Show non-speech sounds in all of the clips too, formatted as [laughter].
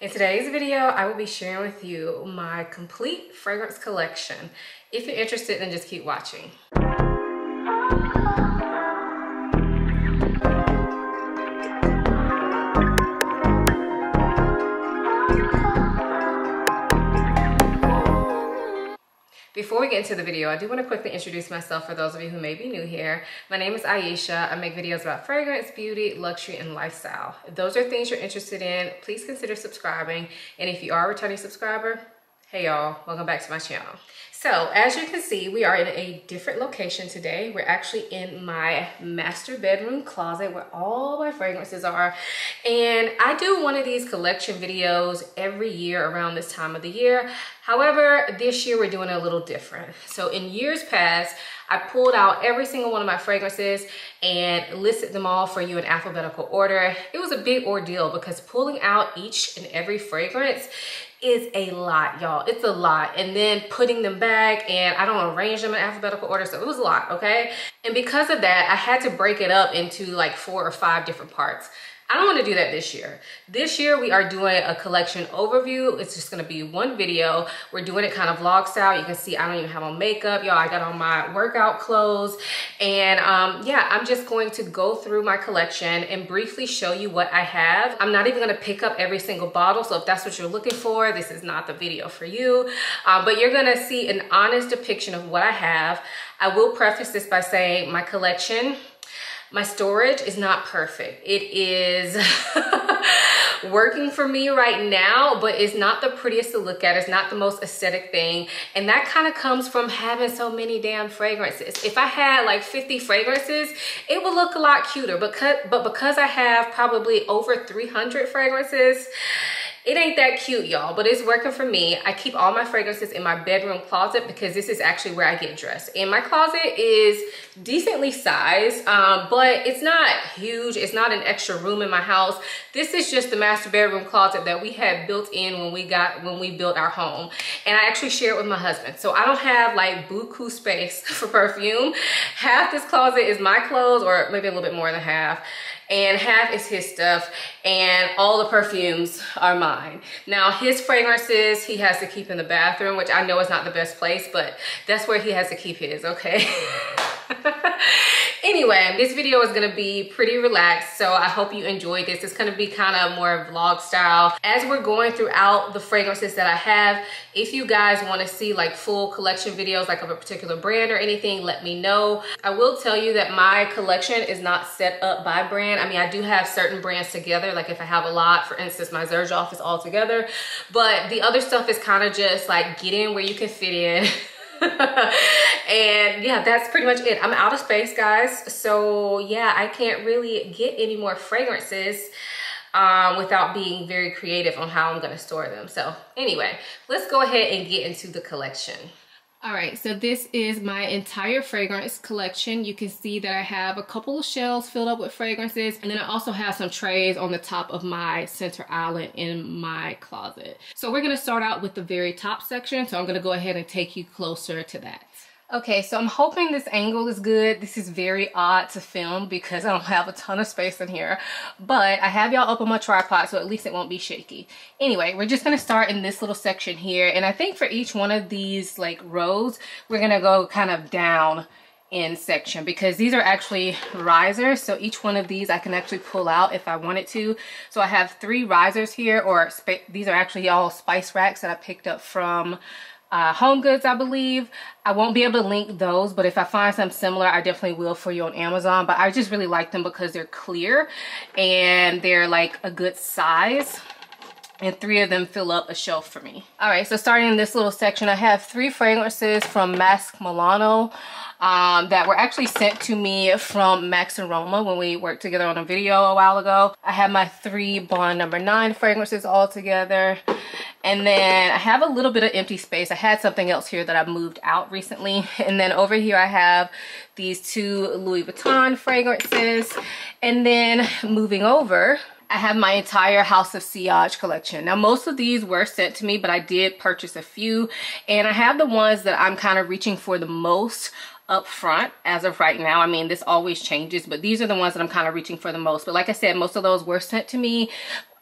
In today's video, I will be sharing with you my complete fragrance collection. If you're interested, then just keep watching. Get into the video, I do want to quickly introduce myself for those of you who may be new here. My name is Ayesha. I make videos about fragrance, beauty, luxury, and lifestyle. If those are things you're interested in, please consider subscribing. And if you are a returning subscriber, hey y'all, welcome back to my channel. So as you can see, we are in a different location today. We're actually in my master bedroom closet where all my fragrances are. And I do one of these collection videos every year around this time of the year. However, this year we're doing a little different. So in years past, I pulled out every single one of my fragrances and listed them all for you in alphabetical order. It was a big ordeal because pulling out each and every fragrance is a lot, y'all. It's a lot. And then putting them back and I don't arrange them in alphabetical order. So it was a lot, okay? And because of that, I had to break it up into like four or five different parts. I don't want to do that this year. This year we are doing a collection overview. It's just going to be one video. We're doing it kind of vlog style. You can see I don't even have on makeup. Y'all, I got on my workout clothes. And um, yeah, I'm just going to go through my collection and briefly show you what I have. I'm not even going to pick up every single bottle. So if that's what you're looking for, this is not the video for you. Uh, but you're going to see an honest depiction of what I have. I will preface this by saying my collection my storage is not perfect. It is [laughs] working for me right now, but it's not the prettiest to look at. It's not the most aesthetic thing. And that kind of comes from having so many damn fragrances. If I had like 50 fragrances, it would look a lot cuter. Because, but because I have probably over 300 fragrances, it ain't that cute, y'all, but it's working for me. I keep all my fragrances in my bedroom closet because this is actually where I get dressed. And my closet is decently sized, um, but it's not huge. It's not an extra room in my house. This is just the master bedroom closet that we had built in when we got when we built our home. And I actually share it with my husband. So I don't have like buku space [laughs] for perfume. Half this closet is my clothes or maybe a little bit more than half and half is his stuff and all the perfumes are mine. Now his fragrances he has to keep in the bathroom, which I know is not the best place, but that's where he has to keep his, okay? [laughs] [laughs] anyway, this video is gonna be pretty relaxed, so I hope you enjoyed this. It's gonna be kind of more vlog style. As we're going throughout the fragrances that I have, if you guys wanna see like full collection videos like of a particular brand or anything, let me know. I will tell you that my collection is not set up by brand. I mean, I do have certain brands together, like if I have a lot, for instance, my Xerjoff is all together, but the other stuff is kind of just like get in where you can fit in. [laughs] [laughs] and yeah, that's pretty much it. I'm out of space, guys. So yeah, I can't really get any more fragrances um, without being very creative on how I'm gonna store them. So anyway, let's go ahead and get into the collection. All right, so this is my entire fragrance collection. You can see that I have a couple of shelves filled up with fragrances, and then I also have some trays on the top of my center island in my closet. So we're gonna start out with the very top section, so I'm gonna go ahead and take you closer to that. Okay, so I'm hoping this angle is good. This is very odd to film because I don't have a ton of space in here. But I have y'all up on my tripod so at least it won't be shaky. Anyway, we're just to start in this little section here. And I think for each one of these like rows, we're to go kind of down in section because these are actually risers so each one of these I can actually pull out if I wanted to so I have three risers here or these are actually all spice racks that I picked up from uh, Home Goods, I believe. I won't be able to link those, but if I find some similar, I definitely will for you on Amazon. But I just really like them because they're clear and they're like a good size and three of them fill up a shelf for me. All right, so starting in this little section, I have three fragrances from Masque Milano um, that were actually sent to me from Max Aroma when we worked together on a video a while ago. I have my three Bond number nine fragrances all together. And then I have a little bit of empty space. I had something else here that I moved out recently. And then over here I have these two Louis Vuitton fragrances. And then moving over, I have my entire House of Sillage collection. Now, most of these were sent to me, but I did purchase a few. And I have the ones that I'm kind of reaching for the most up front as of right now. I mean, this always changes, but these are the ones that I'm kind of reaching for the most. But like I said, most of those were sent to me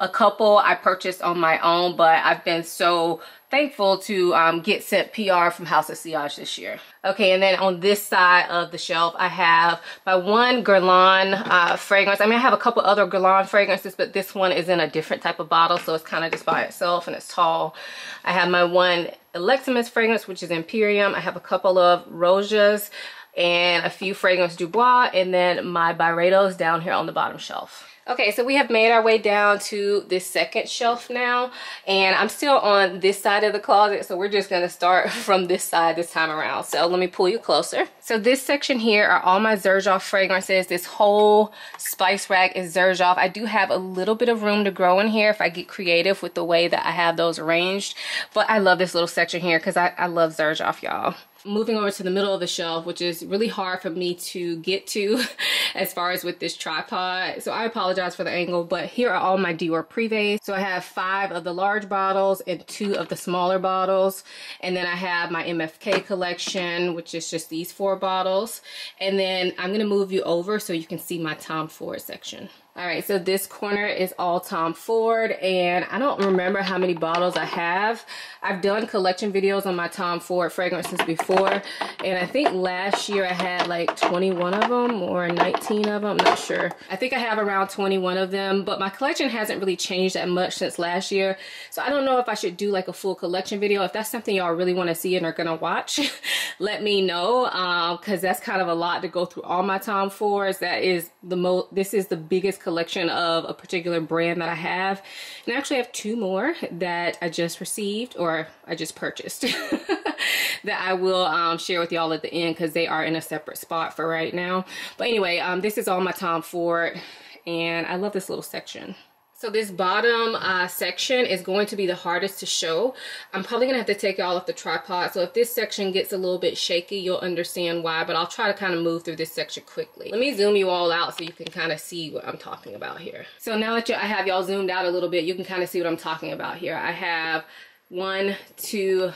A couple I purchased on my own, but I've been so thankful to um, get sent PR from House of Sillage this year. Okay, and then on this side of the shelf, I have my one Guerlain uh, fragrance. I mean, I have a couple other Guerlain fragrances, but this one is in a different type of bottle, so it's kind of just by itself and it's tall. I have my one Electimuss fragrance, which is Imperium. I have a couple of Rosias and a few Fragrance Dubois and then my Byredos down here on the bottom shelf. Okay, so we have made our way down to this second shelf now, and I'm still on this side of the closet, so we're just gonna start [laughs] from this side this time around. So let me pull you closer. So this section here are all my Xerjoff fragrances. This whole spice rack is Xerjoff. I do have a little bit of room to grow in here if I get creative with the way that I have those arranged, but I love this little section here because I, I love Xerjoff, y'all moving over to the middle of the shelf, which is really hard for me to get to [laughs] as far as with this tripod. So I apologize for the angle, but here are all my Dior Privés. So I have five of the large bottles and two of the smaller bottles. And then I have my MFK collection, which is just these four bottles. And then I'm gonna move you over so you can see my Tom Ford section. All right, so this corner is all Tom Ford, and I don't remember how many bottles I have. I've done collection videos on my Tom Ford fragrances before, and I think last year I had like 21 of them or 19 of them, I'm not sure. I think I have around 21 of them, but my collection hasn't really changed that much since last year, so I don't know if I should do like a full collection video. If that's something y'all really want to see and are gonna watch, [laughs] let me know, because um, that's kind of a lot to go through all my Tom Fords. That is the most, this is the biggest collection of a particular brand that I have. And I actually have two more that I just received or I just purchased [laughs] that I will um, share with y'all at the end because they are in a separate spot for right now. But anyway, um, this is all my Tom Ford and I love this little section. So this bottom uh, section is going to be the hardest to show. I'm probably gonna have to take y'all off the tripod. So if this section gets a little bit shaky, you'll understand why, but I'll try to kind of move through this section quickly. Let me zoom you all out so you can kind of see what I'm talking about here. So now that I have y'all zoomed out a little bit, you can kind of see what I'm talking about here. I have one, two,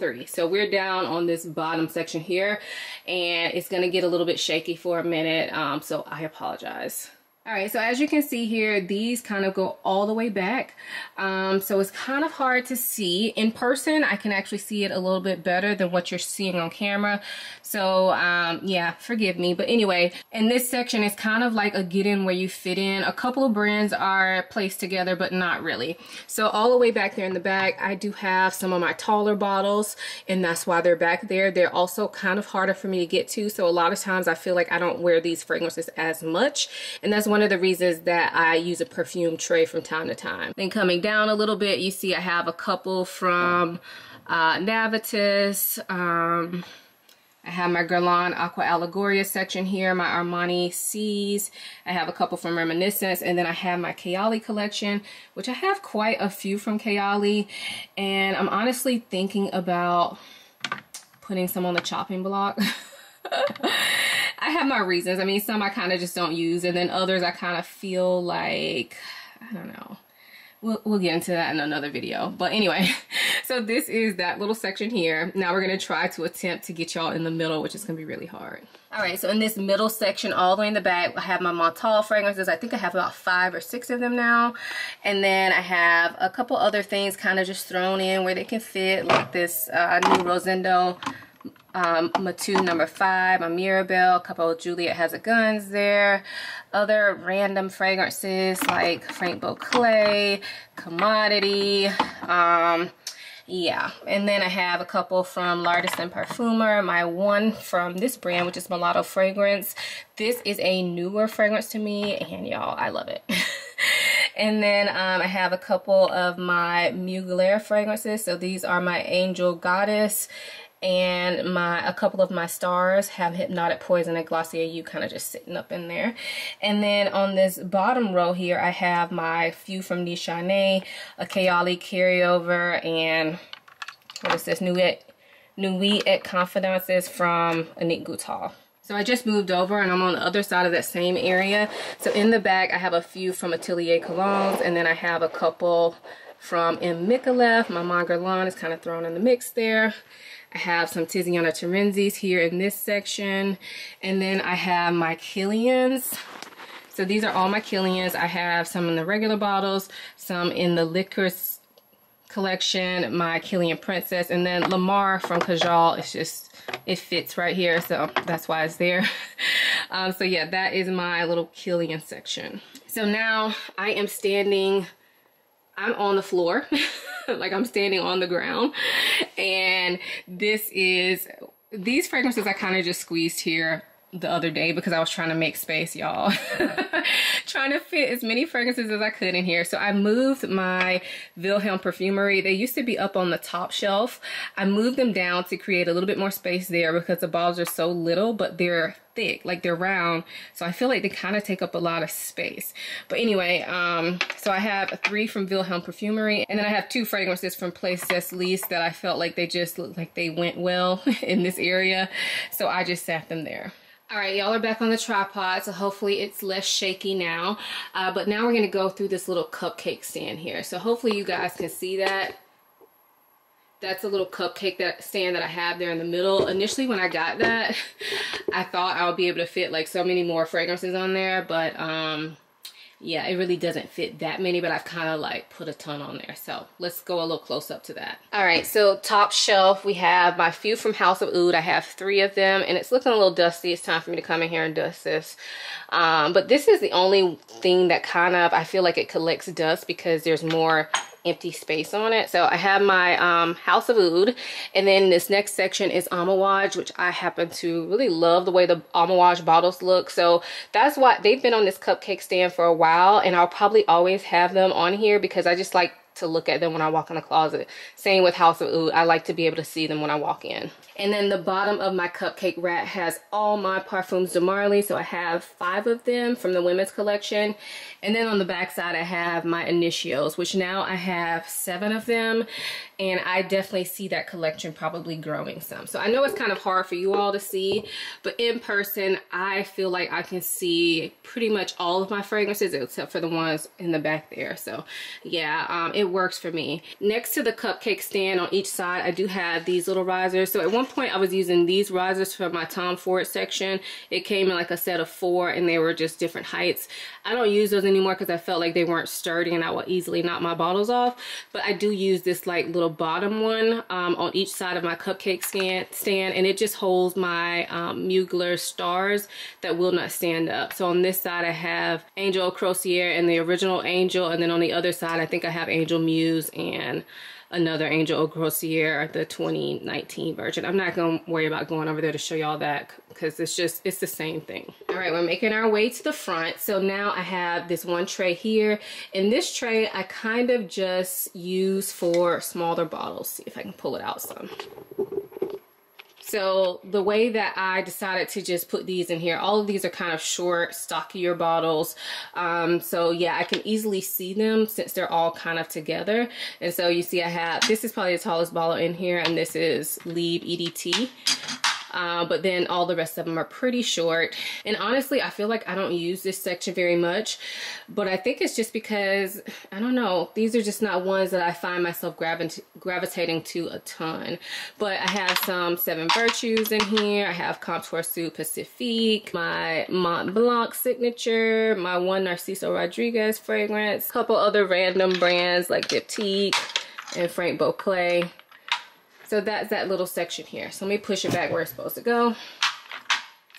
three. So we're down on this bottom section here and it's gonna get a little bit shaky for a minute. Um, so I apologize. All right, so as you can see here, these kind of go all the way back. Um, so it's kind of hard to see. In person, I can actually see it a little bit better than what you're seeing on camera. So um, yeah, forgive me. But anyway, in this section, it's kind of like a get in where you fit in. A couple of brands are placed together, but not really. So all the way back there in the back, I do have some of my taller bottles, and that's why they're back there. They're also kind of harder for me to get to. So a lot of times I feel like I don't wear these fragrances as much. And that's one one of the reasons that I use a perfume tray from time to time. Then coming down a little bit, you see I have a couple from uh, Navitus. Um, I have my Guerlain Aqua Allegoria section here, my Armani C's. I have a couple from Reminiscence, and then I have my Kayali collection, which I have quite a few from Kayali. And I'm honestly thinking about putting some on the chopping block. [laughs] I have my reasons. I mean, some I kind of just don't use, and then others I kind of feel like, I don't know. We'll, we'll get into that in another video. But anyway, [laughs] so this is that little section here. Now we're going to try to attempt to get y'all in the middle, which is going to be really hard. All right, so in this middle section, all the way in the back, I have my Montale fragrances. I think I have about five or six of them now. And then I have a couple other things kind of just thrown in where they can fit, like this uh, new Rosendo um, Matu number five, my Mirabelle, a couple of Juliette Has a Guns there, other random fragrances like Franck Boclet, Commodity, um, yeah. And then i have a couple from l'artisan parfumeur my one from this brand which is mulatto fragrance. This is a newer fragrance to me and y'all i love it. [laughs] And then um, i have a couple of my mugler fragrances. So these are my angel goddess and my a couple of my stars have hypnotic poison and glossier you kind of just sitting up in there and then on this bottom row here i have my few from Nishane, a Kayali carryover and what is this new Nuit Nuit et Confidences from Annick Goutal so I just moved over and I'm on the other side of that same area. So in the back, I have a few from Atelier Colognes and then I have a couple from M. Micallef. My Mon Guerlain is kind of thrown in the mix there. I have some Tiziana Terenzis here in this section. And then I have my Kilians. So these are all my Kilians. I have some in the regular bottles, some in the liquors collection, my Kilian Princess, and then Lamar from Kajal. It's just, it fits right here, so that's why it's there. [laughs] um, so yeah, that is my little Kilian section. So now I am standing, I'm on the floor, [laughs] like I'm standing on the ground, and this is, these fragrances I kind of just squeezed here the other day because I was trying to make space, y'all. [laughs] trying to fit as many fragrances as I could in here. So I moved my Wilhelm Perfumery. They used to be up on the top shelf. I moved them down to create a little bit more space there because the bottles are so little, but they're thick, like they're round. So I feel like they kind of take up a lot of space. But anyway, um, so I have three from Wilhelm Perfumery, and then I have two fragrances from Place des Lys that I felt like they just looked like they went well [laughs] in this area. So I just sat them there. All right, y'all are back on the tripod, so hopefully it's less shaky now. Uh, but now we're gonna go through this little cupcake stand here. So hopefully you guys can see that. That's a little cupcake that stand that I have there in the middle. Initially when I got that, [laughs] I thought I would be able to fit like so many more fragrances on there, but um, yeah, it really doesn't fit that many, but I've kind of like put a ton on there. So let's go a little close up to that. All right, so top shelf, we have my few from House of Oud. I have three of them and it's looking a little dusty. It's time for me to come in here and dust this. Um, but this is the only thing that kind of, I feel like it collects dust because there's more empty space on it. So I have my um, House of Oud. And then this next section is Amouage, which I happen to really love the way the Amouage bottles look. So that's why they've been on this cupcake stand for a while. And I'll probably always have them on here because I just like to look at them when I walk in the closet. Same with House of Oud. I like to be able to see them when I walk in. And then the bottom of my cupcake rack has all my Parfums de Marly. So I have five of them from the women's collection. And then on the back side, I have my Initios, which now I have seven of them. And I definitely see that collection probably growing some. So I know it's kind of hard for you all to see, but in person, I feel like I can see pretty much all of my fragrances except for the ones in the back there. So yeah, um, it works for me. Next to the cupcake stand on each side, I do have these little risers. So at one point I was using these risers for my Tom Ford section. It came in like a set of four and they were just different heights. I don't use those anymore because I felt like they weren't sturdy and I would easily knock my bottles off. But I do use this like little bottom one um, on each side of my cupcake stand and it just holds my um, Mugler stars that will not stand up. So on this side I have Angel Crozier and the original Angel and then on the other side I think I have Angel Muse and another Angel Grossier, the 2019 version. I'm not going to worry about going over there to show y'all that because it's just, it's the same thing. All right, we're making our way to the front. So now I have this one tray here. And this tray I kind of just use for smaller bottles. See if I can pull it out some. So the way that I decided to just put these in here, all of these are kind of short, stockier bottles. Um, so yeah, I can easily see them since they're all kind of together. And so you see I have, this is probably the tallest bottle in here and this is Liebe EDT. Uh, but then all the rest of them are pretty short. And honestly, I feel like I don't use this section very much, but I think it's just because, I don't know, these are just not ones that I find myself gravit gravitating to a ton. But I have some Seven Virtues in here. I have Comptoir Sud Pacifique, my Mont Blanc signature, my one Narciso Rodriguez fragrance, a couple other random brands like Diptyque and Franck Boclet. So that's that little section here. So let me push it back where it's supposed to go.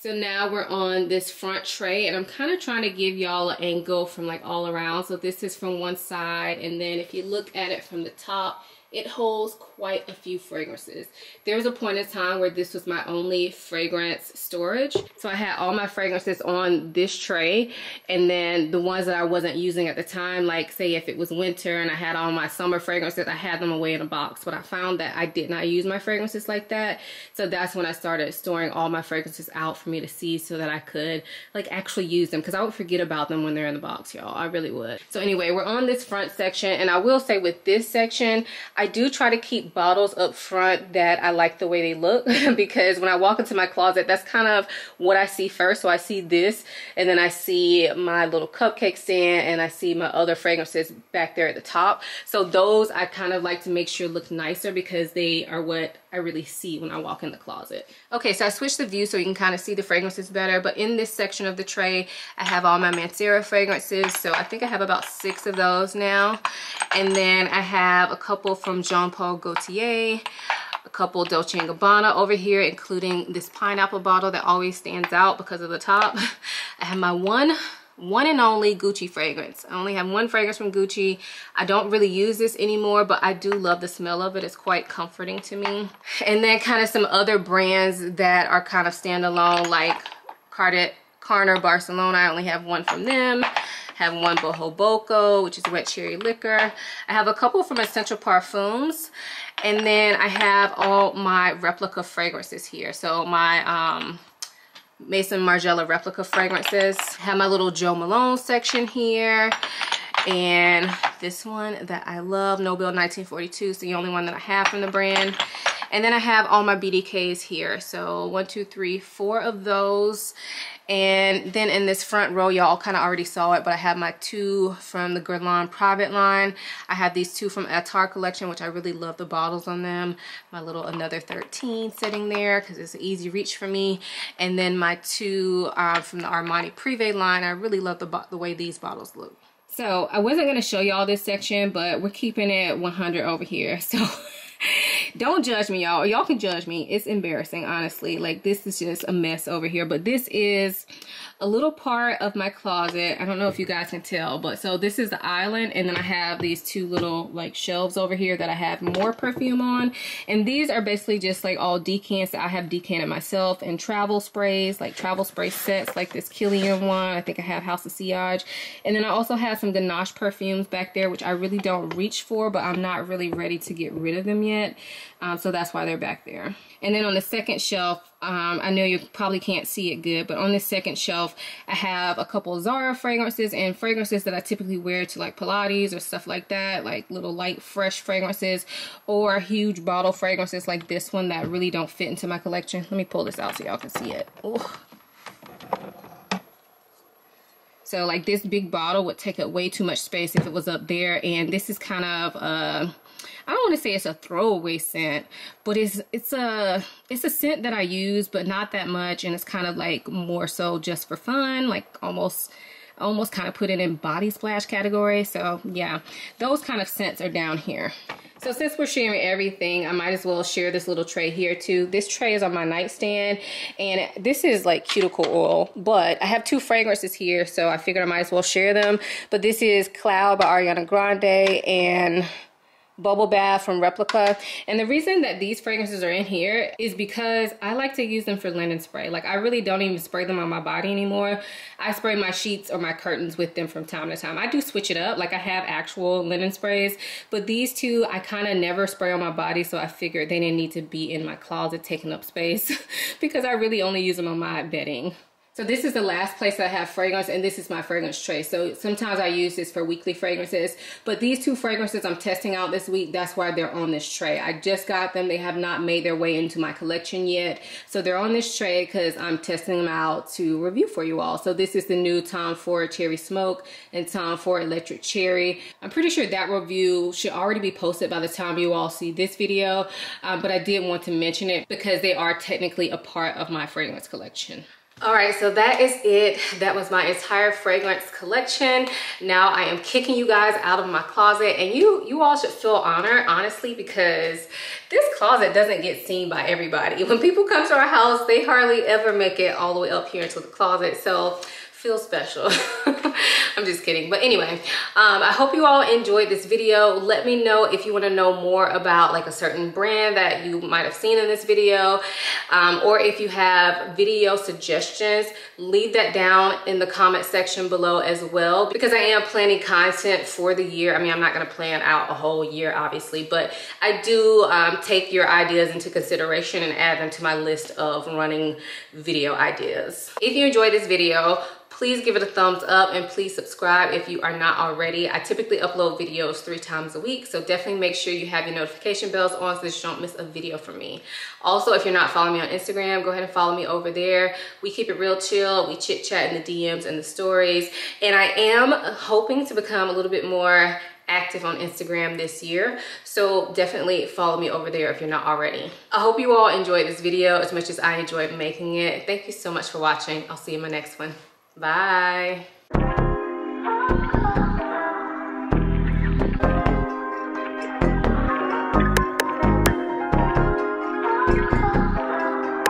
So now we're on this front tray and I'm kind of trying to give y'all an angle from like all around. So this is from one side and then if you look at it from the top, it holds quite a few fragrances. There was a point in time where this was my only fragrance storage. So I had all my fragrances on this tray and then the ones that I wasn't using at the time, like say if it was winter and I had all my summer fragrances, I had them away in a box. But I found that I did not use my fragrances like that. So that's when I started storing all my fragrances out for me to see so that I could like actually use them because I would forget about them when they're in the box, y'all. I really would. So anyway, we're on this front section and I will say with this section, I do try to keep bottles up front that I like the way they look [laughs] because when I walk into my closet, that's kind of what I see first. So I see this and then I see my little cupcake stand and I see my other fragrances back there at the top. So those I kind of like to make sure look nicer because they are what I really see when I walk in the closet. Okay, so I switched the view so you can kind of see the fragrances better. But in this section of the tray, I have all my Mancera fragrances. So I think I have about six of those now. And then I have a couple from Jean Paul Gaultier, a couple Dolce & Gabbana over here, including this pineapple bottle that always stands out because of the top. [laughs] I have my one one and only Gucci fragrance. I only have one fragrance from Gucci. I don't really use this anymore, but I do love the smell of it. It's quite comforting to me. And then kind of some other brands that are kind of standalone like Cardet, Carner Barcelona. I only have one from them have one Bohoboco, which is wet cherry liquor. I have a couple from Essential Parfums. And then I have all my replica fragrances here. So my um, Maison Margiela replica fragrances. I have my little Jo Malone section here. And this one that I love, Nobile 1942 is the only one that I have from the brand. And then I have all my BDKs here. So one, two, three, four of those. And then in this front row, y'all kind of already saw it, but I have my two from the Guerlain Private line. I have these two from Attar collection, which I really love the bottles on them. My little Another 13 sitting there because it's an easy reach for me. And then my two uh, from the Armani Privé line. I really love the, the way these bottles look. So I wasn't going to show y'all this section, but we're keeping it 100 over here. [laughs] So [laughs] don't judge me y'all y'all can judge me it's embarrassing honestly like this is just a mess over here but this is a little part of my closet. I don't know if you guys can tell, but so this is the island and then I have these two little like shelves over here that I have more perfume on. And these are basically just like all decants that I have decanted myself and travel sprays, like travel spray sets like this Kilian one. I think I have House of Sillage. And then I also have some Ganache perfumes back there, which I really don't reach for, but I'm not really ready to get rid of them yet. Um, so that's why they're back there. And then on the second shelf, um, I know you probably can't see it good, but on the second shelf, I have a couple Zara fragrances and fragrances that I typically wear to like Pilates or stuff like that, like little light, fresh fragrances or huge bottle fragrances like this one that really don't fit into my collection. Let me pull this out so y'all can see it. Ooh. So like this big bottle would take up way too much space if it was up there. And this is kind of, uh, I don't want to say it's a throwaway scent, but it's it's a it's a scent that I use, but not that much, and it's kind of like more so just for fun, like almost almost kind of put it in body splash category. So yeah, those kind of scents are down here. So since we're sharing everything, I might as well share this little tray here too. This tray is on my nightstand and this is like cuticle oil, but I have two fragrances here, so I figured I might as well share them. But this is Cloud by Ariana Grande and bubble bath from replica. And the reason that these fragrances are in here is because i like to use them for linen spray. Like i really don't even spray them on my body anymore. I spray my sheets or my curtains with them from time to time. I do switch it up. Like i have actual linen sprays but these two i kind of never spray on my body so i figured they didn't need to be in my closet taking up space [laughs] because i really only use them on my bedding so this is the last place I have fragrance and this is my fragrance tray. So sometimes I use this for weekly fragrances, but these two fragrances I'm testing out this week, that's why they're on this tray. I just got them. They have not made their way into my collection yet. So they're on this tray because I'm testing them out to review for you all. So this is the new Tom Ford Cherry Smoke and Tom Ford Electric Cherry. I'm pretty sure that review should already be posted by the time you all see this video, um, but I did want to mention it because they are technically a part of my fragrance collection. All right, so that is it. That was my entire fragrance collection. Now I am kicking you guys out of my closet and you you all should feel honored, honestly, because this closet doesn't get seen by everybody. [laughs] When people come to our house, they hardly ever make it all the way up here into the closet. So feel special. [laughs] [laughs] I'm just kidding. But anyway, um, I hope you all enjoyed this video. Let me know if you want to know more about like a certain brand that you might have seen in this video. Um, or if you have video suggestions, leave that down in the comment section below as well. Because I am planning content for the year. I mean, I'm not going to plan out a whole year, obviously. But I do um, take your ideas into consideration and add them to my list of running video ideas. If you enjoyed this video, please give it a thumbs up and please subscribe if you are not already. I typically upload videos three times a week, so definitely make sure you have your notification bells on so that you don't miss a video from me. Also, if you're not following me on Instagram, go ahead and follow me over there. We keep it real chill. We chit chat in the DMs and the stories. And I am hoping to become a little bit more active on Instagram this year. So definitely follow me over there if you're not already. I hope you all enjoyed this video as much as I enjoyed making it. Thank you so much for watching. I'll see you in my next one. Bye.